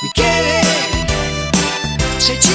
Michele, se ci